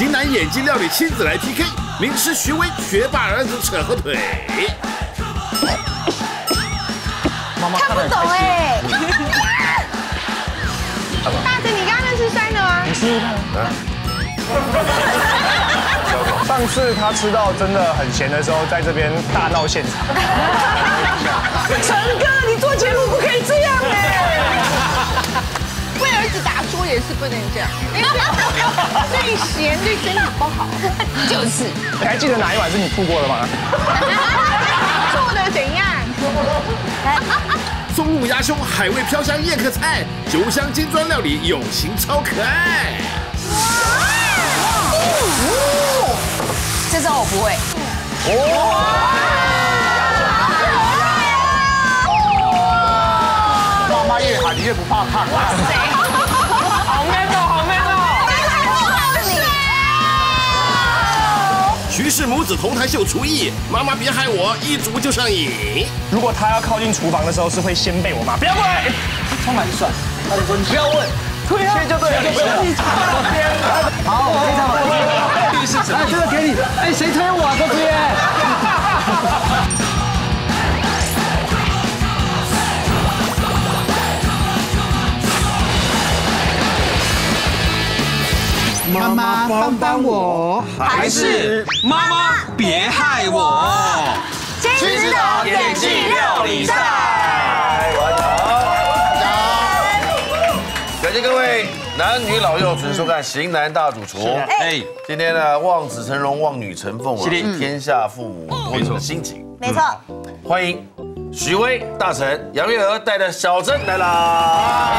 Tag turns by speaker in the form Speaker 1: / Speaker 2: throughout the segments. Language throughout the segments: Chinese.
Speaker 1: 型男演技料理亲子来 PK，名师徐威学霸儿子扯后腿。
Speaker 2: 妈妈
Speaker 3: 看不懂哎。大子，你刚刚那是酸的吗？
Speaker 2: 你试试看。上次他吃到真的很咸的时候，在这边大闹现场。
Speaker 3: 陈哥，你做节目不可以这样也是不能这样，最咸对身体不好。
Speaker 4: 就是。
Speaker 2: 你还记得哪一碗是你吐过的吗？
Speaker 3: 吐的怎样？
Speaker 1: 松露鸭胸、海味飘香宴客菜、酒香金砖料理，有型超可爱。
Speaker 4: 哇！这招我不会。
Speaker 2: 妈妈越喊你越不怕烫。哇
Speaker 1: 徐氏母子同台秀厨艺，妈妈别害我，一煮就上瘾。
Speaker 2: 如果他要靠近厨房的时候，是会先被我骂，不要过来，充满帅。他就说你不要问，退啊就对了，就不要。好，非常好。哎，这个给你。哎，谁推我啊，这边？
Speaker 5: 帮帮我，
Speaker 6: 还是妈妈别害我。
Speaker 3: 亲子的演技料理赛，
Speaker 7: 完成。感谢各位男女老幼准时收看《型男大主厨》。哎，今天呢，望子成龙，望女成凤啊，天下父母没错的心情。
Speaker 3: 没错，
Speaker 7: 欢迎许巍、大成、杨月娥带的小珍来啦。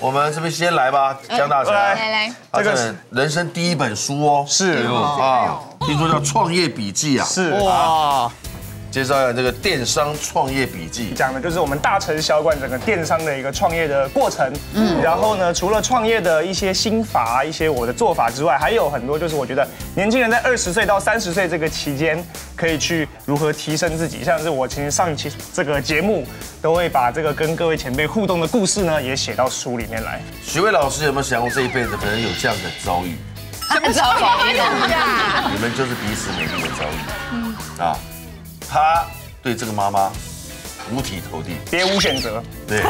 Speaker 7: 我们这边先来吧，江大成，
Speaker 4: 来来，
Speaker 7: 这个是人生第一本书哦，
Speaker 2: 是。啊，
Speaker 7: 听说叫《创业笔记》啊，
Speaker 2: 是。哇。
Speaker 7: 介绍一下这个电商创业笔记，
Speaker 2: 讲的就是我们大成小馆整个电商的一个创业的过程。嗯，然后呢，除了创业的一些心法、一些我的做法之外，还有很多就是我觉得年轻人在二十岁到三十岁这个期间可以去如何提升自己。像是我其实上一期这个节目都会把这个跟各位前辈互动的故事呢，也写到书里面来。
Speaker 7: 徐伟老师有没有想过这一辈子可能有这样的遭遇？
Speaker 4: 什么遭遇？
Speaker 7: 你们就是彼此美丽的遭遇。嗯啊。他对这个妈妈五体投地，
Speaker 2: 别无选择。
Speaker 7: 对，
Speaker 3: 别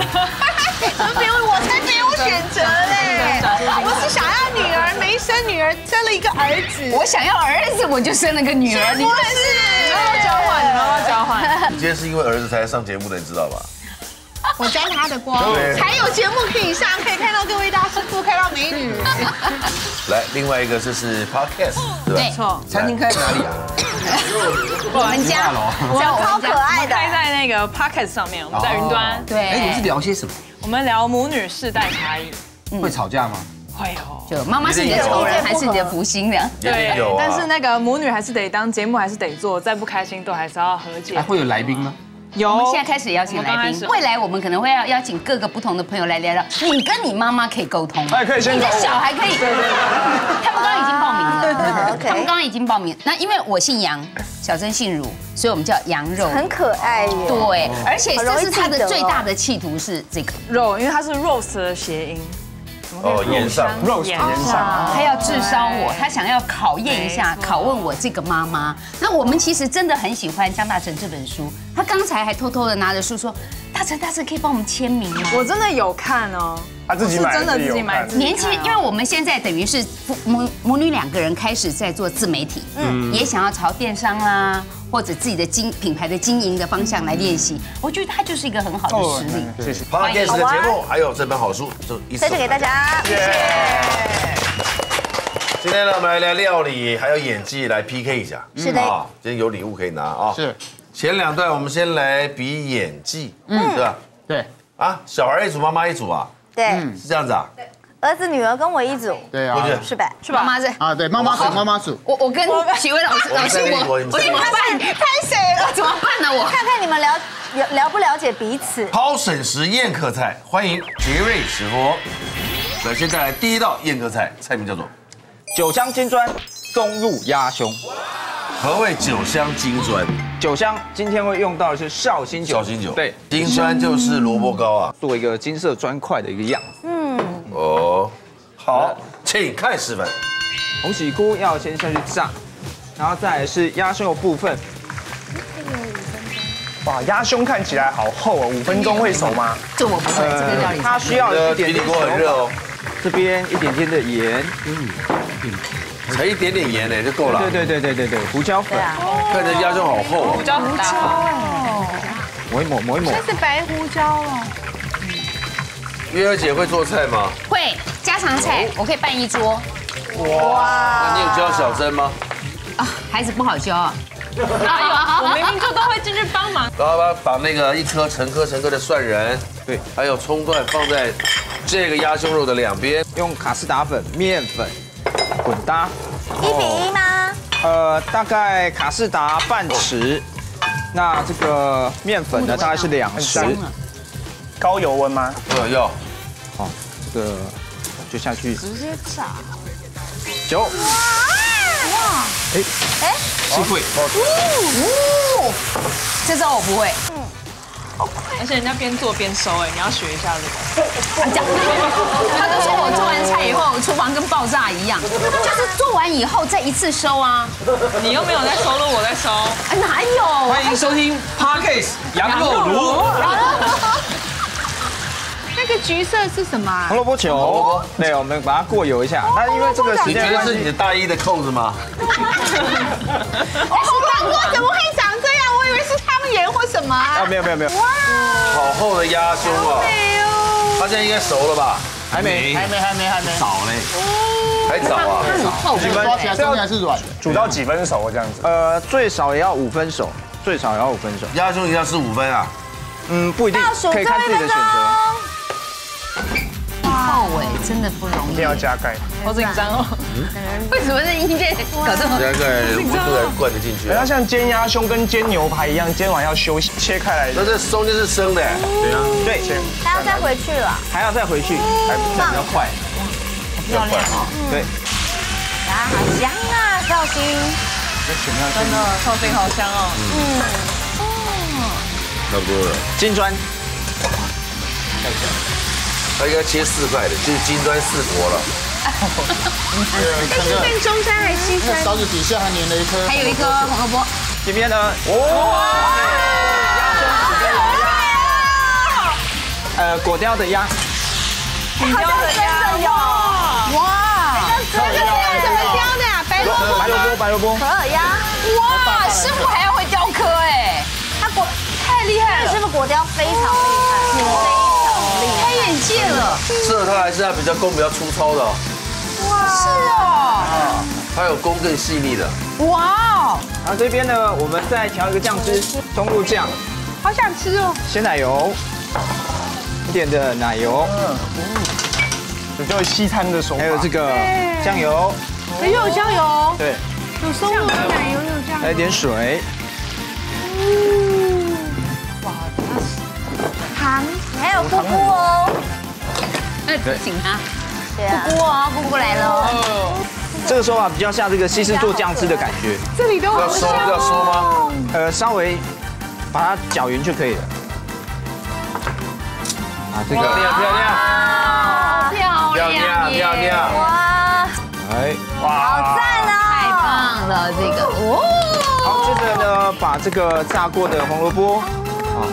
Speaker 3: 我才别无选择嘞！我是想要女儿，没生女儿，生了一个儿子。
Speaker 4: 我想要儿子，我就生了个女儿。
Speaker 3: 不是，
Speaker 8: 妈妈交换，妈妈交换。
Speaker 7: 你今天是因为儿子才上节目的，你知道吧？
Speaker 3: 我沾他的光，才有节目可以上，可以看到各位大师傅，看到美女。
Speaker 7: 来，另外一个就是 podcast，对吧？
Speaker 4: 没错，
Speaker 5: 餐厅开在哪里啊？
Speaker 4: 我们家，
Speaker 3: 我超可爱的，
Speaker 8: 开在那个 podcast 上面，我们在云端。
Speaker 4: 对，
Speaker 5: 哎，你们是聊些什么？
Speaker 8: 我们聊母女世代差异。
Speaker 5: 会吵架吗？
Speaker 8: 会哦。
Speaker 4: 就妈妈是你的仇人还是你的福星的？
Speaker 7: 对，有。
Speaker 8: 但是那个母女还是得当，节目还是得做，再不开心都还是要和解。
Speaker 5: 还会有来宾吗？
Speaker 4: 有，我们现在开始邀请来宾。未来我们可能会要邀请各个不同的朋友来聊聊。你跟你妈妈可以沟通，
Speaker 2: 哎，可以先。
Speaker 4: 你的小孩可以。他们刚刚已经报名了。OK。他们刚刚已经报名。那因为我姓杨，小珍姓茹，所以我们叫羊肉。
Speaker 3: 很可爱耶。
Speaker 4: 对，而且这是他的最大的企图是这个
Speaker 8: 肉，因为它是 rose 的谐音。
Speaker 7: 哦，盐上
Speaker 2: 肉盐上，
Speaker 4: 他要炙烧我，他想要考验一下，拷问我这个妈妈。那我们其实真的很喜欢江大成这本书，他刚才还偷偷的拿着书说：“大成，大成可以帮我们签名吗？”
Speaker 8: 我真的有看哦，
Speaker 2: 他自己买，
Speaker 8: 真的自己买。
Speaker 4: 年轻，因为我们现在等于是母母女两个人开始在做自媒体，嗯，也想要朝电商啦。或者自己的经品牌的经营的方向来练习，我觉得它就是一个很好的实力。
Speaker 7: 谢谢。好，电视的节目还有这本好书，就一
Speaker 3: 次给大家。谢谢。
Speaker 7: 今天呢，我们来聊料理，还有演技来 PK 一下。
Speaker 3: 是的。啊，
Speaker 7: 今天有礼物可以拿啊。
Speaker 5: 是。
Speaker 7: 前两段我们先来比演技，嗯，对吧？
Speaker 5: 对。
Speaker 7: 啊，小孩一组，妈妈一组啊。
Speaker 3: 对。
Speaker 7: 是这样子啊。对。
Speaker 3: 儿子女儿跟我一组，
Speaker 5: 对啊，
Speaker 3: 是吧？
Speaker 4: 是吧？妈妈是
Speaker 5: 啊，对，妈妈组，妈妈组。
Speaker 4: 我我跟几位老师老师我我怎么办？
Speaker 3: 太谁了？
Speaker 4: 怎么办呢？我
Speaker 3: 看看你们了了了不了解彼此。
Speaker 7: 超省时宴客菜，欢迎杰瑞师傅。首，先带来第一道宴客菜，菜名叫做
Speaker 9: 酒香金砖松露鸭胸。
Speaker 7: 何谓酒香金砖？
Speaker 9: 酒香今天会用到的是绍兴酒，
Speaker 7: 绍兴酒，
Speaker 9: 对，
Speaker 7: 金砖就是萝卜糕啊。
Speaker 9: 做一个金色砖块的一个样子。
Speaker 7: 哦，好，请看示范。
Speaker 9: 红喜菇要先下去炸，然后再来是鸭胸的部分，
Speaker 2: 哇，鸭胸看起来好厚哦，五分钟会熟吗？
Speaker 4: 这我不会，这个料理
Speaker 9: 它需要
Speaker 7: 呃，
Speaker 9: 一点点
Speaker 7: 平底锅很热哦，
Speaker 9: 这边一点点的盐，
Speaker 7: 才一点点盐呢就够了。
Speaker 9: 对对对对对对，胡椒粉，
Speaker 7: 看人家就好厚哦。
Speaker 8: 胡椒很大，
Speaker 9: 抹一抹抹一抹。
Speaker 3: 这是白胡椒了。
Speaker 7: 月儿姐会做菜吗？
Speaker 4: 会家常菜，我可以办一桌哇
Speaker 7: 那你有教小珍吗？
Speaker 4: 啊。孩子不好教啊，
Speaker 8: 我明明就都会进去帮忙。
Speaker 7: 然后把把那个一颗成颗成颗的蒜仁，
Speaker 9: 对，
Speaker 7: 还有葱段放在这个鸭胸肉的两边。
Speaker 9: 用卡士达粉、面粉混搭，
Speaker 3: 一比一吗？
Speaker 9: 呃，大概卡士达半匙，那这个面粉呢大概是两匙，
Speaker 2: 高油温吗？
Speaker 7: 呃，要。
Speaker 9: 好，这个就下去。
Speaker 3: 直接炸。
Speaker 9: 九，
Speaker 6: 幸会。
Speaker 4: 这招我不会。
Speaker 8: 而且人家边做边收，哎，你要学一下这个。
Speaker 4: 讲，他就说我做完菜以后，厨房跟爆炸一样，就是做完以后再一次收啊。
Speaker 8: 你又没有在收了，我在收。
Speaker 4: 哎，哪有？
Speaker 6: 欢迎收听 Parkes 羊肉炉。
Speaker 3: 那个橘色是什么啊
Speaker 9: 红？萝卜球，对，我们把它过油一下。那因为这个时
Speaker 7: 你觉
Speaker 9: 间关
Speaker 7: 是你的大衣的扣子吗？
Speaker 3: 哎，黄瓜怎么
Speaker 9: 啊，
Speaker 3: 啊。
Speaker 9: 没有没有没有，哇
Speaker 7: 好厚的鸭胸啊！它现在应该熟了吧？
Speaker 9: 还没。
Speaker 5: 还没还没还没，
Speaker 6: 早嘞，
Speaker 7: 还早啊。
Speaker 4: 很厚。
Speaker 5: 抓起来中间还是软的。
Speaker 2: 煮到几分熟这样子？
Speaker 9: 呃，最少也要五分熟，最少也要五分熟。
Speaker 7: 鸭胸一定要是五分啊！
Speaker 9: 嗯，不一定，可以看自己的选择。
Speaker 4: 真的不容易
Speaker 2: 一定。要加盖。
Speaker 8: 好紧张哦。
Speaker 4: 为什么是音乐搞这么？
Speaker 7: 大概温度才灌得进去啊。
Speaker 2: 它像煎鸭胸跟煎牛排一样，煎完要休息，切开来
Speaker 7: 那这中间是生的，
Speaker 9: 对啊，对，
Speaker 3: 还要再回去了。
Speaker 9: 还要再回去，还比较快。
Speaker 7: 要快哦！
Speaker 9: 对，
Speaker 3: 啊，好香啊，绍兴。
Speaker 8: 真的，绍兴好香哦。
Speaker 7: 嗯差不多了。
Speaker 9: 金砖，
Speaker 7: 它应该切四块的，就是金砖四坨了。
Speaker 3: 但是分中山还西山？
Speaker 5: 勺子底下还粘了一颗。
Speaker 4: 还有一颗红萝卜，
Speaker 9: 这边呢，哇！呃，果雕的鸭，
Speaker 3: 好像真的有。哇，这个是怎么雕的呀？白萝卜、
Speaker 9: 白萝卜，白萝卜。
Speaker 3: 可，尔鸭。
Speaker 4: 哇，师傅还要会雕刻哎，
Speaker 3: 他果太厉害了，师傅果雕非常厉害，非常厉害。
Speaker 4: 开眼界了。
Speaker 7: 适合它还是它比较工比较粗糙的。哇，
Speaker 4: 是哦，
Speaker 7: 它有工更细腻的。
Speaker 4: 哇哦，
Speaker 9: 然后这边呢，我们再调一个酱汁，松露酱，
Speaker 3: 好想吃哦。
Speaker 9: 鲜奶油，一点的奶油，
Speaker 2: 这就是西餐的手法。
Speaker 9: 还有这个酱油，
Speaker 3: 也有酱油，
Speaker 9: 对，
Speaker 3: 有松露。奶油，有酱
Speaker 9: 来一点水，哇
Speaker 3: 糖，还有姑姑哦。
Speaker 4: 那请他。
Speaker 3: 对啊，
Speaker 4: 姑姑哦，姑姑来了哦。
Speaker 9: 这个时候啊，比较像这个西式做酱汁的感觉，
Speaker 3: 这里都
Speaker 7: 要收要收吗？
Speaker 9: 呃，稍微把它搅匀就可以了。啊，这
Speaker 7: 漂，亮漂亮
Speaker 4: 漂
Speaker 7: 漂亮漂亮！
Speaker 3: 哇，
Speaker 9: 哎，
Speaker 3: 好赞
Speaker 4: 太
Speaker 3: 哦！
Speaker 4: 棒了，这个哦。
Speaker 9: 好，接着呢，把这个炸过的红萝卜，啊，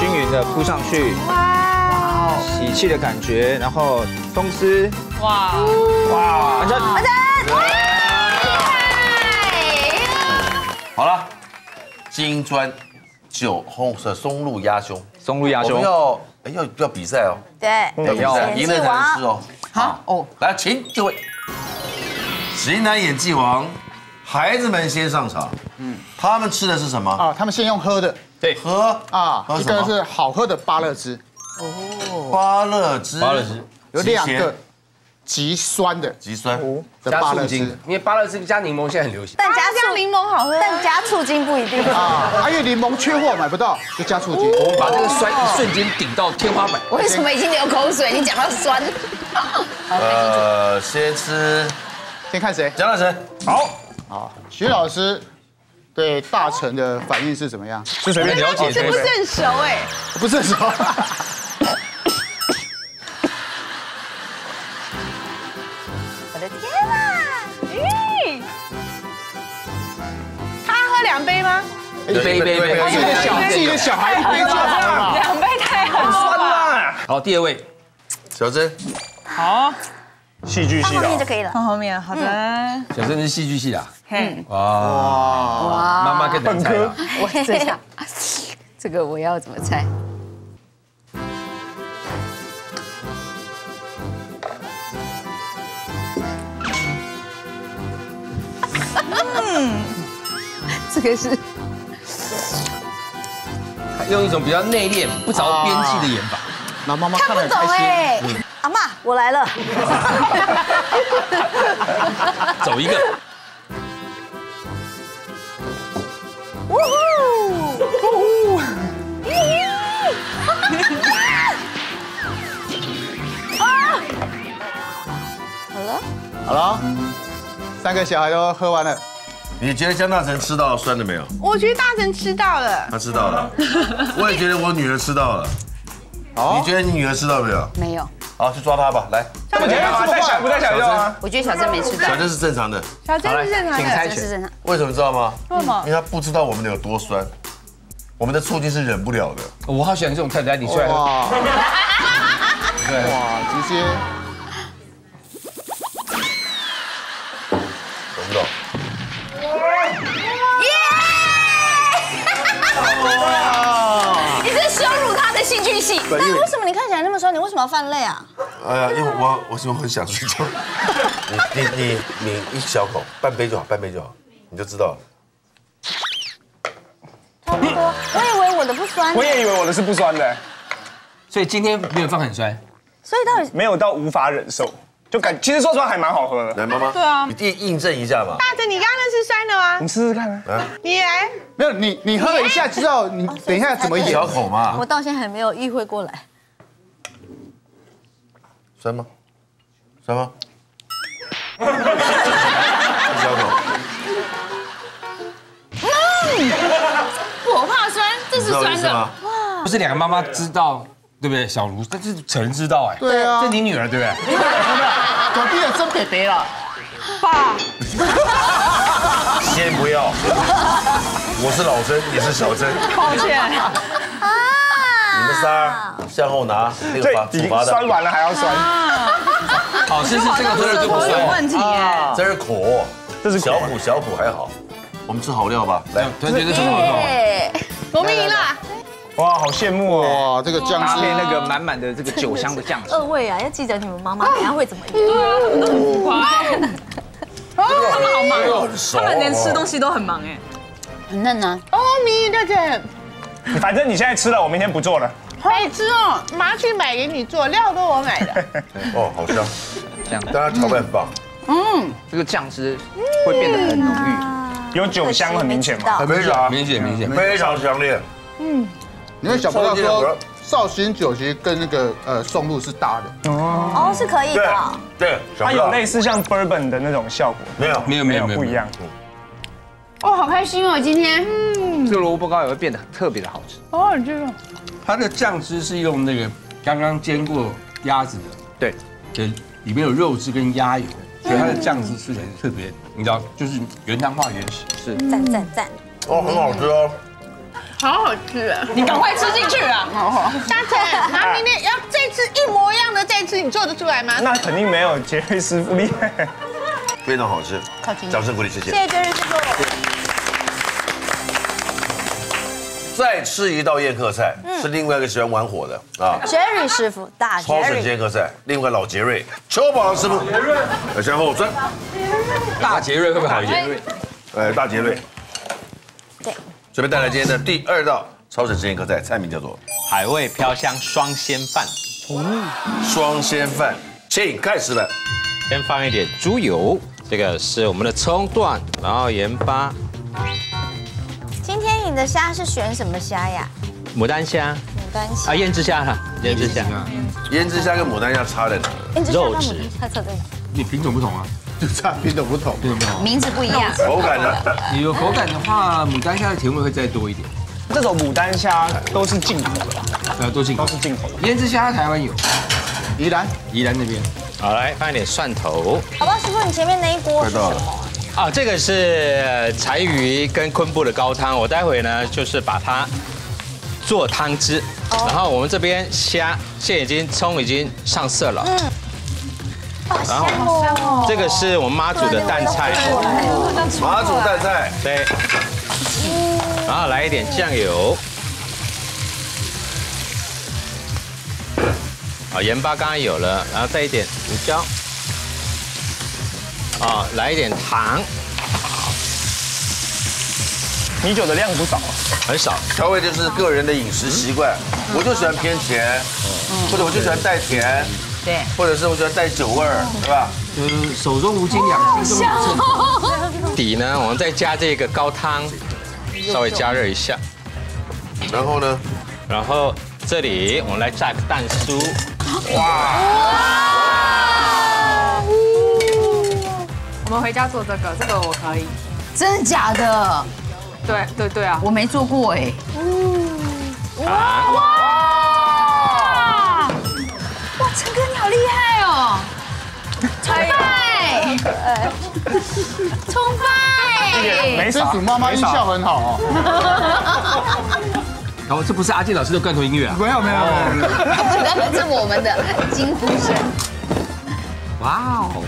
Speaker 9: 均匀的铺上去，
Speaker 3: 哇，
Speaker 9: 喜气的感觉，然后风湿，
Speaker 8: 哇，
Speaker 9: 哇，完成。
Speaker 3: 完成。
Speaker 7: 好了，金砖酒红色松露鸭胸，
Speaker 9: 松露鸭胸，
Speaker 7: 我们要哎要要比赛哦，
Speaker 3: 对，
Speaker 7: 要比赛，赢了才能吃哦。
Speaker 4: 好。哦，
Speaker 7: 来，请各位，型男演技王，孩子们先上场。嗯，他们吃的是什么？
Speaker 5: 啊，他们先用喝的。对。
Speaker 7: 喝。
Speaker 5: 啊，一
Speaker 7: 喝什么？
Speaker 5: 个是好喝的芭乐汁，
Speaker 7: 芭乐汁，芭乐汁
Speaker 5: 有两个极酸的
Speaker 7: 极酸，
Speaker 5: 的芭乐汁
Speaker 6: 因为芭乐汁加柠檬现在很流行。
Speaker 3: 但加醋柠檬好喝，但加醋精不一定。
Speaker 5: 啊，啊因为柠檬缺货买不到，就加醋精。
Speaker 6: 我们把这个酸一瞬间顶到天花板。
Speaker 4: 为什么已经流口水？你讲到酸。
Speaker 7: 呃，先吃
Speaker 5: 先看谁？
Speaker 7: 蒋老师，
Speaker 2: 好，
Speaker 5: 好，徐老师对大成的反应是怎么样？
Speaker 2: 是随便
Speaker 6: 了解
Speaker 3: 是不是很熟哎？
Speaker 5: 不是说
Speaker 3: 我两杯吗？
Speaker 7: 一杯一杯一杯
Speaker 5: 自己的小自己的小孩一杯就好了。
Speaker 3: 两杯太很
Speaker 2: 酸了，
Speaker 6: 好，第二位，
Speaker 7: 小珍，
Speaker 8: 好，
Speaker 2: 戏剧系的后面就。
Speaker 3: 可以了。
Speaker 8: 放后面，好的。
Speaker 6: 小珍是戏剧系的啊，
Speaker 8: 嘿，
Speaker 6: 哇哇，妈妈更难猜了。
Speaker 4: 我这样，这个我要怎么猜？这个是。
Speaker 6: 用一种比较内敛、不着边际的演法。
Speaker 5: 然后妈妈看了很开心。
Speaker 3: 哎，阿妈，我来了。
Speaker 6: 走一个，
Speaker 3: 呜呼！啊！好了，
Speaker 5: 好了，三个小孩都喝完了，
Speaker 7: 你觉得江大成吃到酸的没有？
Speaker 3: 我觉得大成吃到了。
Speaker 7: 他吃到了，我也觉得我女儿吃到了。你觉得你女儿吃到没有？
Speaker 4: 没有，
Speaker 7: 好，去抓她吧，来。
Speaker 2: 这么简单吗？再想不再想要啊？
Speaker 4: 我觉得小珍没吃到
Speaker 7: 小，珍是正常的，
Speaker 3: 小珍是正常的。
Speaker 4: 这是正常。
Speaker 7: 为什么知道吗？
Speaker 8: 为什么
Speaker 7: 因为他不知道我们的有多酸，我们的促进是忍不了的。
Speaker 6: 我好喜欢这种太太，你出来。
Speaker 5: 哇
Speaker 6: 对，
Speaker 5: 哇，直接
Speaker 3: 但为什么你看起来那么酸？你为什么要犯累啊？
Speaker 7: 哎呀，因为我我是很想睡觉。你你你你一小口，半杯就好，半杯就好，你就知道了。
Speaker 3: 差不多。我以为我的不酸
Speaker 2: 我，也以为我的是不酸的，
Speaker 6: 所以今天没有放很酸，
Speaker 3: 所以到底
Speaker 2: 没有到无法忍受，就感其实说实话还蛮好喝的。
Speaker 7: 来，妈妈，
Speaker 8: 对啊
Speaker 7: 你印印证一下嘛。
Speaker 3: 大成，你刚刚那是酸的吗？
Speaker 2: 你试试看啊。
Speaker 3: 你来。
Speaker 5: 没有你你喝了一下知道你等一下怎么演
Speaker 7: 小。口嘛
Speaker 3: 我，到现在还没有意会过来。
Speaker 7: 酸吗？酸吗？一小口，
Speaker 3: 我怕酸，这
Speaker 7: 你知道意思吗？
Speaker 6: 不是两个妈妈知道，对不对？小茹，但是陈知道哎，
Speaker 5: 对啊
Speaker 6: 这你女儿对不对？
Speaker 5: 怎么变成真北北了？
Speaker 7: 爸 先不要，我是老曾，你是小曾，
Speaker 8: 抱歉。
Speaker 7: 你们仨向后拿那个
Speaker 2: 对
Speaker 7: 罚，
Speaker 2: 已经
Speaker 7: 处罚的，
Speaker 2: 酸完了还要酸，
Speaker 6: 好，这是这个喝了就不
Speaker 8: 有
Speaker 6: 酸。
Speaker 8: 问题耶。
Speaker 7: 这是苦，
Speaker 2: 这是
Speaker 7: 小苦小苦还好。我们吃好料吧，来，
Speaker 6: 突然觉得什么好喝？
Speaker 3: 哎，我们赢了。
Speaker 2: 哇，好羡慕哦。
Speaker 5: 哇，这个酱汁
Speaker 9: 搭配那个满满的这个酒香的酱汁。
Speaker 3: 二位啊，要记得你们妈妈等下会怎么样。
Speaker 8: 他们好忙哦，他们连吃东西都很忙哎。
Speaker 4: 很嫩啊。
Speaker 3: 哦，米大姐，
Speaker 2: 反正你现在吃了，我明天不做了。
Speaker 3: 好吃哦，妈去买给你做，料都我买的。
Speaker 7: 哦，好香，
Speaker 9: 这样，
Speaker 7: 当然调味很棒，嗯
Speaker 9: 这个酱汁会变得很浓郁。
Speaker 2: 有酒香很明显吗？
Speaker 7: 很明显啊，
Speaker 6: 明显明显。
Speaker 7: 非常强烈。
Speaker 5: 你会想不到说绍兴酒其实跟那个呃松露是搭的。
Speaker 3: 哦，哦是可以的。
Speaker 7: 对，
Speaker 2: 它有类似像 bourbon 的那种效果，
Speaker 7: 没有
Speaker 6: 没有没有没有
Speaker 2: 不一样。
Speaker 4: 哦，好开心哦，今天。
Speaker 9: 这个萝卜糕也会变得特别的好吃。
Speaker 8: 哦，这个
Speaker 6: 它的酱汁是用那个刚刚煎过鸭子的，
Speaker 9: 对，
Speaker 6: 对，里面有肉汁跟鸭油，所以它的酱汁吃起来特别，你知道，就是原汤化原食。
Speaker 9: 是
Speaker 3: 赞赞赞！
Speaker 7: 哦，很好吃哦。
Speaker 3: 好好吃啊！
Speaker 8: 你赶快吃进去啊！
Speaker 3: 大姐，拿明天要再吃一模一样的，再吃，你做得出来吗？
Speaker 2: 那肯定没有杰瑞师傅厉害。
Speaker 7: 非常好吃，掌声鼓励，谢谢。
Speaker 3: 谢谢杰瑞师傅。
Speaker 7: 再吃一道宴客菜，是另外一个喜欢玩火的啊
Speaker 3: ，Jerry 师傅，大
Speaker 7: 超神宴客菜，另外老杰瑞，邱宝师傅，杰瑞向后转，
Speaker 6: 大杰瑞会不会好一点？
Speaker 7: 哎，大杰瑞，
Speaker 3: 对，
Speaker 7: 准备带来今天的第二道超神宴客菜，菜名叫做
Speaker 10: 海味飘香双鲜饭，
Speaker 7: 双鲜饭，请开始了。
Speaker 10: 先放一点猪油，这个是我们的葱段，然后盐巴、
Speaker 3: 今天你的虾是选什么虾呀？
Speaker 10: 牡丹虾
Speaker 3: 牡丹虾
Speaker 10: 啊，。胭脂虾哈，胭脂虾，
Speaker 7: 胭脂虾跟牡丹虾差在哪？
Speaker 10: 肉质
Speaker 3: 牡丹虾差在哪？
Speaker 6: 你品种不同啊。
Speaker 5: 就差拼的不同。
Speaker 4: 名字不一样。
Speaker 7: 口感呢？
Speaker 6: 你有口感的话，牡丹虾的甜味会再多一点。
Speaker 2: 这种牡丹虾都是进口的吧？
Speaker 6: 呃，都进口
Speaker 2: 都。是进口的。
Speaker 6: 胭脂虾台湾有，
Speaker 5: 宜兰
Speaker 6: 宜兰那边。
Speaker 10: 好，来放一点蒜头。
Speaker 3: 好吧，师傅，你前面那一锅是什么？
Speaker 10: 啊，这个是柴鱼跟昆布的高汤，我待会呢就是把它做汤汁，然后我们这边虾现在已经葱已经上色了，
Speaker 3: 嗯，好香哦。
Speaker 10: 这个是我们妈煮的蛋菜，
Speaker 7: 妈祖蛋菜，
Speaker 10: 对，然后来一点酱油，啊，盐巴刚刚有了，然后再一点胡椒，啊，来一点糖，
Speaker 2: 米酒的量不少，
Speaker 10: 很少，
Speaker 7: 调味就是个人的饮食习惯，我就喜欢偏甜，或者我就喜欢带甜，
Speaker 4: 对，
Speaker 7: 或者是我觉得带酒味儿，对吧？
Speaker 6: 就是手中无斤，两斤重称。
Speaker 10: 底呢，我们再加这个高汤，稍微加热一下，
Speaker 7: 然后呢？
Speaker 10: 然后这里我们来炸个蛋酥，哇
Speaker 8: 我们回家做这个，这个我可以。
Speaker 4: 真的假的？
Speaker 8: 对对对啊，
Speaker 4: 我没做过哎。
Speaker 10: 哇，
Speaker 4: 哇！哇，陈哥 拜，崇拜。
Speaker 2: 没少
Speaker 5: 这组妈妈音效很好哦。
Speaker 6: 然 后这不是阿健老师的罐头音乐啊？
Speaker 5: 没有没有没有，
Speaker 4: 这 是我们的金呼声。
Speaker 6: 哇哦！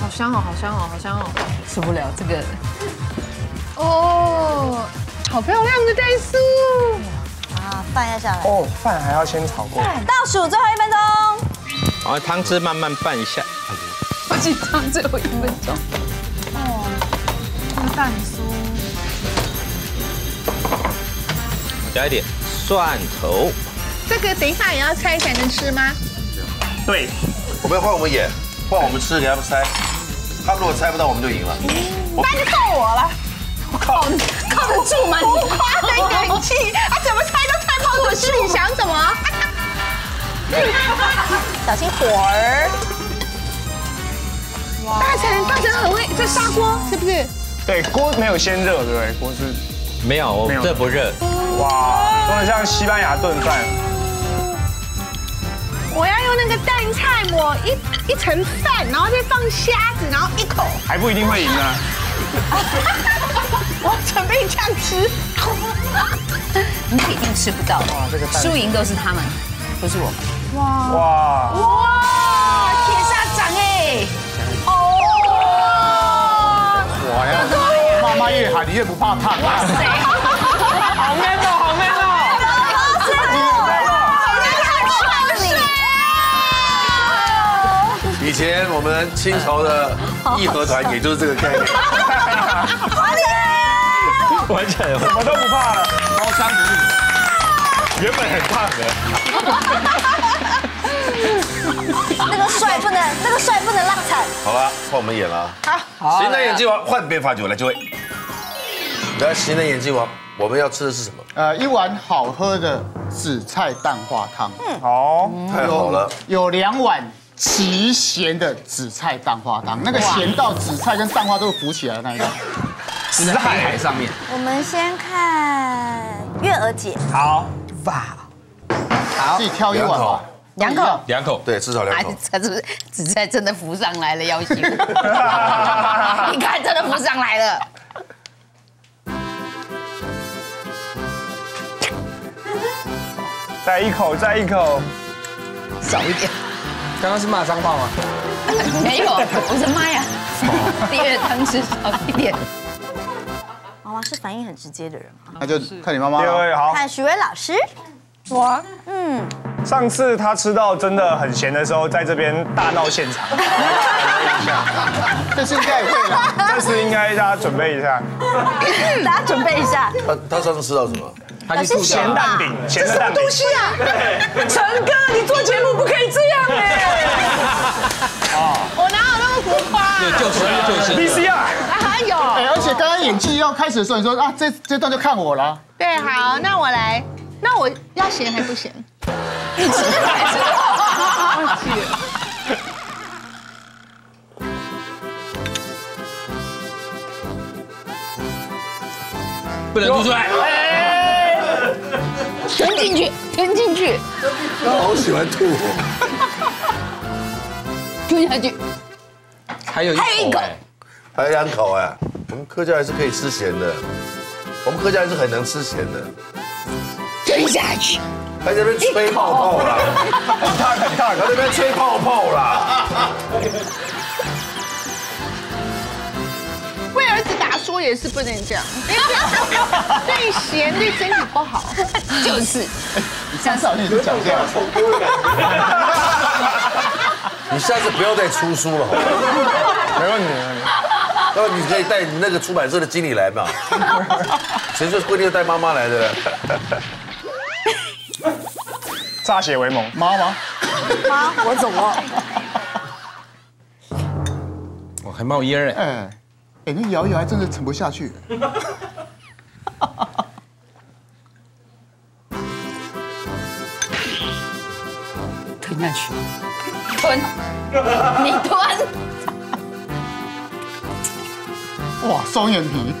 Speaker 8: 好香哦，好香哦，好香哦。
Speaker 4: 受不了这个。
Speaker 3: 哦，好漂亮的袋鼠啊！饭要下来，
Speaker 2: 哦，饭还要先炒过。
Speaker 3: 倒数最后一分钟。
Speaker 10: 然后汤汁慢慢拌一下，
Speaker 8: 好紧张，最后一分钟。哦，这个蛋酥。
Speaker 10: 我加一点蒜头，
Speaker 3: 这个等一下也要拆才能吃吗？
Speaker 2: 对，
Speaker 7: 我们要换我们演，换我们吃，给他们猜。他们如果猜不到，我们就赢了。
Speaker 3: 那就靠我了。靠，靠得住吗？浮夸的勇气，啊，怎么猜都猜不过去。你想什么？小心火儿。大臣，大臣很会这砂锅是不是？
Speaker 2: 对，锅没有先热，对不对？锅是
Speaker 10: 没有，我
Speaker 2: 没有
Speaker 10: 这不热，
Speaker 2: 哇，做的像西班牙炖饭。
Speaker 3: 我要用那个蛋菜抹一一层饭，然后再放虾子，然后一口。
Speaker 2: 还不一定会赢呢。
Speaker 3: 我准备这样吃。
Speaker 4: 你一定吃不到，哇
Speaker 2: 这个蛋
Speaker 4: 输赢都是他们，不是我们。
Speaker 2: 哇，
Speaker 3: 哇，铁
Speaker 5: 妈妈越喊你越不怕烫。哇塞，
Speaker 2: 好 man 哦，好 man 哦。
Speaker 7: 以前我们清朝的义和团也就是这个概念。
Speaker 10: 完全
Speaker 2: 什么都不怕了，
Speaker 6: 高山不入。
Speaker 10: 原本很胖的，
Speaker 3: 那个帅不能，那个帅不能浪惨。
Speaker 7: 好了，换我们演了。好，型的演技王换变法酒来就位。来，型的演技王，我们要吃的是什么？
Speaker 5: 呃，一碗好喝的紫菜蛋花汤，
Speaker 2: 好，
Speaker 7: 太好了，
Speaker 5: 有两碗极咸的紫菜蛋花汤，那个咸到紫菜跟蛋花都浮起来的那一种。
Speaker 6: 是在海海上面。
Speaker 3: 我们先看月儿姐，
Speaker 2: 好，哇好，
Speaker 5: 自己挑一碗吧。
Speaker 4: 两口，
Speaker 10: 两口，
Speaker 7: 对，至少两
Speaker 4: 哎
Speaker 7: 口。，
Speaker 4: 这是不是紫菜真的浮上来了？要求，你看真的浮上来了。
Speaker 2: 再一口，再一口。
Speaker 4: 少一点，
Speaker 9: 刚刚是骂脏话吗？
Speaker 4: 没有，我的妈呀！第二汤匙少一点，
Speaker 3: 妈妈是反应很直接的人吗？
Speaker 5: 那就看你妈妈了。
Speaker 2: 第二位好，
Speaker 3: 看徐伟老师，
Speaker 2: 我，
Speaker 3: 嗯，
Speaker 2: 上次他吃到真的很咸的时候，在这边大闹现场，
Speaker 5: 这次应该也会了。
Speaker 2: 这次应该大家准备一下，
Speaker 3: 大家准备一下，
Speaker 7: 他他上次吃到什么？
Speaker 6: 他去度假
Speaker 2: 咸蛋饼，咸的蛋饼，
Speaker 3: 西啊，
Speaker 8: 陈哥，你做节目不可以这样哎！
Speaker 3: 我哪有那么浮夸？
Speaker 6: 对，就是就是。
Speaker 2: VCR，
Speaker 3: 哪有？
Speaker 5: 哎，而且刚刚演技要开始的时候，你说啊，这这段就看我了。
Speaker 3: 对，好，那我来，那我要咸还不咸？你吃还是？我！
Speaker 6: 不能吐出来！
Speaker 3: 吞进去，吞进去。
Speaker 7: 好喜欢吐。
Speaker 3: 吞下去。
Speaker 6: 还有一
Speaker 3: 口。
Speaker 7: 还有两口哎！我们客家还是可以吃咸的，我们客家是很能吃咸的。
Speaker 3: 吞下去。
Speaker 7: 还在那边吹泡泡啦，
Speaker 2: 很烫很烫，
Speaker 7: 还在那边吹泡泡啦。
Speaker 3: 为儿子打说也是不能这样，对咸对身体不好。
Speaker 4: 就是，
Speaker 5: 像少你就讲这样，
Speaker 7: 你下次不要再出书了，好吗？
Speaker 2: 没问题。没问题
Speaker 7: 要不你可以带你那个出版社的经理来嘛？谁说规定要带妈妈来的？
Speaker 2: 歃血为盟，
Speaker 5: 妈吗？
Speaker 3: 妈，我走了。
Speaker 6: 我还冒烟哎。
Speaker 5: 哎，哎，那摇一摇还真的沉不下去。
Speaker 4: 吞下去，吞，你吞，
Speaker 5: 哇，双眼皮，